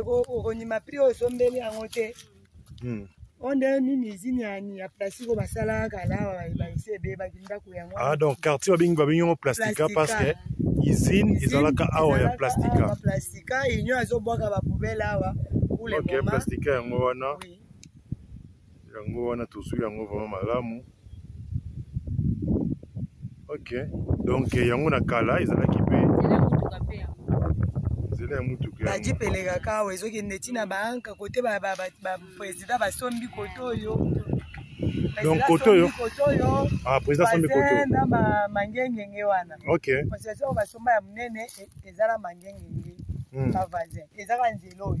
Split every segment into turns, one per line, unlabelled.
okondima prix oyo osombeli yango te
hmm.
oyo nde nini izini yani ya plastique oyo basalaka kala baisi ebebaki ndako yango
ah donc quartier babengi babengi yango plastika parce que izine ezalaka awa ya plastika
plastika union azobwaka bapoubele awa
ok plastika yango wana yango wana tozwi yango vraiment malamu ok donc yango na kala ezalaki mpe nzela ya motuka
bajipe elekaka awa ezokende ti na baanka kote baprésident basombi kote oyo
donc kote oyo ah, président asombi kote
oyo na mangengenge wana
ok
concession oyo basomba ya monene e, ezala mangengenge
hmm.
bavasin ezaka nzela oyo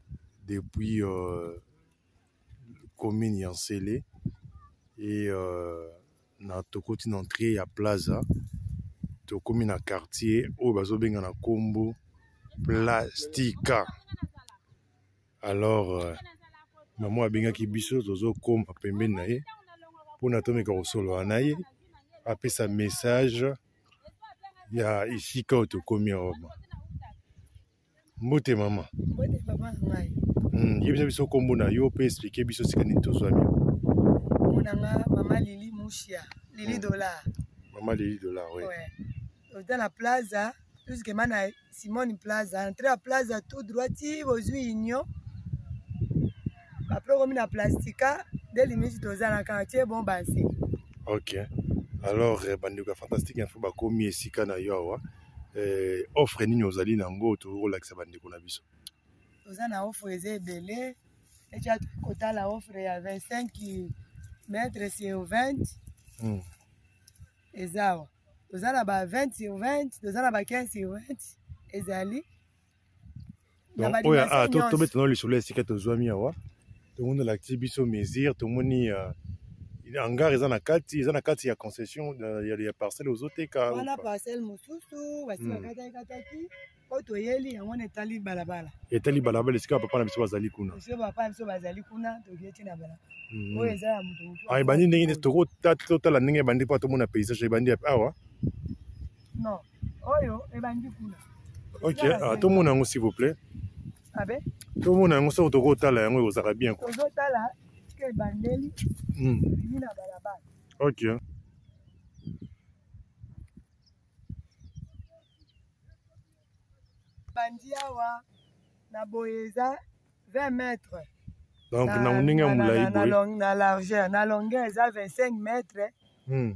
depuis euh, commune ya nsele e euh, na tokoti na entrée ya plaza tokomi na quartier oyo bazobenga na nkombo plastika alors euh, mama abengaki biso tozokoma pembeni na ye mpona tomeka kosolola na ye apesa message ya esika oyo tokomi awa mbote mama
mbote papa na ngai
hmm, yebisa biso nkombo na yo mpe esplike biso sika nini tozwami
nkombo na nga mama lili mushia lili hmm. dollar
mama lili dollar oui.
ouais. oza na plaza tusikema na simone plaza entre ya plaza tout droit ti bozwi union après okomi na plastica de limite toza na quartier bon banse
ok alors eh, bandeko ya fantastique info bakomi esika na yo awa ah, eh, offre nini ozali na yango tokoki kolakisa bandeko na biso
toza na offre eza ebele eca kotala offre ya 25 mètre sur 20
hmm.
eza awa toza na ba 20 sur 20 toza na ba 15 sur 20 ezali
oyo ah, tobeta nao lisolo ya esika tozwami awa tomoni olakisi biso mesure tomoni ah, hangar eza na kati eza na kati ya concession ya parcelle ozoteka
wana parcelle mosusu basi
hmm.
bakataikataki oyo toyeli yango wana etali balabala
etali balabala esika papa na biso bazali kuna
esika papa na biso bazali kuna tokei ti na balabala
hmm.
oyo eza ya moto motu
ah, ebandi ndenge tokotala ndenge ebandi mpo tomona paysage ebandi awa
non oyo ebandi kuna
ok ah, tomona yango s'il vous plaît
abe
tomona yango soko tokoki kotala yango ekozala bien
tozotala ke ebandeli
hmm.
bimi na balabala
ok
bandi awa na boye eza 20 mètre
donc na ndenge ya molai boye
na largeur na longueur eza 25 mètre
hmm.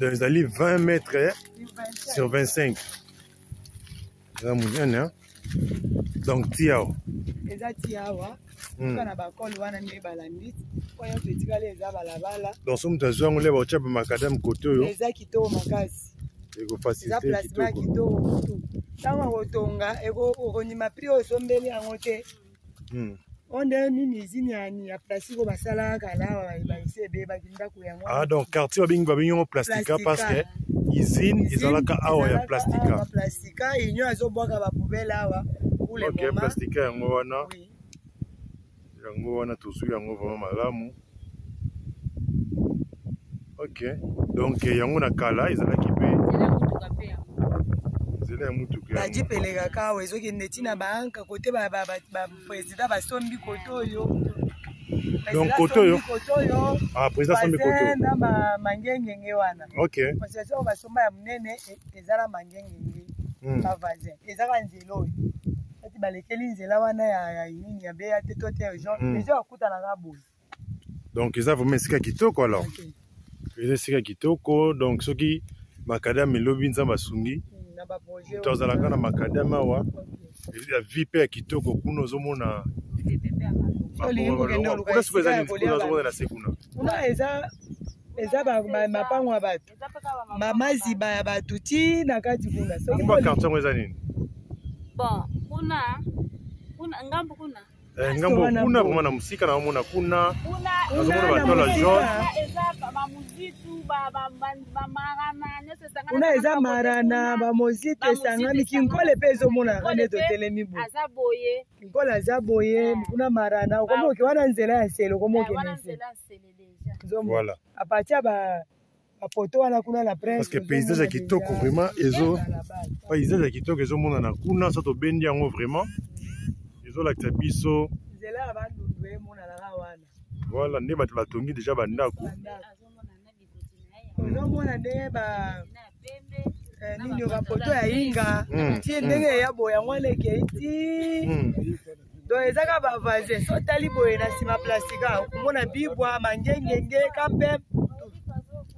donc ezali 20
mètre eh,
sur 25 eza monene hein? donc tiao
eza tiawa
hmm.
suka na bakole wana nde balandi oyo nyonso etikali eza balabala
donc so moto azwi yango leba otya pe makadame kote oyo
eza kitoko makasi ekofasilite
kitoko
ntango okotonga okondima prix osombeli yango te
hmm.
oyo nde nini izini yani ya plastique oyo basalaka kala awa baesi ebebaki ndako yango
ah donc quartier babengi babengi yango plastika parce que izine ezalaka awa ya plastika
plastika union azobwaka bapubele awa
ok plastika yango wana yango wana tozwi yango vraiment malamu ok donc yango na kala ezalaki mpe nzela ya motuka
bajipe elekaka awa ezokende ntina baanka kote baprésident basombi kote oyo
donc kote oyo ah, président
asombi kote oyo mangengenge wana
ok
basomba ya monene e, eza na mangengenge
hmm.
bavasin ezaka lelo oyo ati balekeli nzela wana ya ya nini ya beya te to te jean
Mm.
deja akutanaka boye
donc eza vraiment esika kitoko alors
Ok.
eza esika kitoko donc soki makadame elobi nzambe asungi
Mm, na baprojet
moto azalaka na makadame awa ya vie mpe ya kitoko kuna ozomona
Olingi kokende oluka
kuna siko
esika
ezali
ya kolya
kuna ozomona na se kuna
kuna eza eza ba- ba- mapango ya bato mama ziba ya bato ti na kati kuna soki ba
quartier yango eza nini
bon kuna kuna ngambo kuna
eh, ngambo kuna vraiment na mosika na omona
kuna
nazomona batola jaune
kuna eza marana
bamozitu
esangami kinkole mpe ezomonaka nde totelemi boye kinkole aza boye
eh.
kuna marana okomoki ah. wana nzela ya
nsele okomoki
eh, na
nzela voilà.
à
partir
ya bapoto wana kuna na prince
parce que paysage ya kitoko vraiment ezo paysage ya kitoko ezomonana kuna so tobendi yango vraiment ezolakisa biso
nzela ya bandundu emonanaka wana
voilà nde bato batongi deja bandako
ozomona ndenge ba Eh, nini oka poto ya
inga
hmm.
ti
ndenge eya boye yango wana ekei ti
hmm.
donc ezaka bavase so otali boye na nsima plastika okomona bibwa mangengenge kapem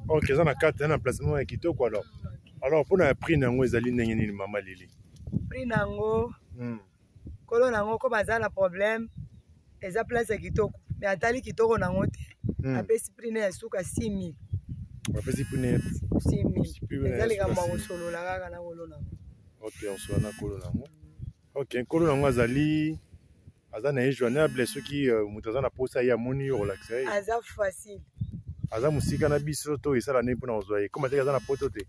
ok eza na karte na place moko ya kitoko alors alors mpona ya prix na yango ezali ndenge nini mama lili
prix na yango
hmm.
kolo na yango koma aza na problème eza place ya kitoko me atali kitoko na yango te
hmm.
apesi prix na ya suka 6000
bapesi prix na ye 6000
eza likambo ya kosolola kaka na kolo na yango
ok osola na kolo na yango ok nkolo na yango azali aza na ye joignable soki euh, moto aza na posa ye amoni yo kolakisa ye
aza facile
aza mosika na biso to esala ndenge mpo na kozwa ye koma teke aza na poto te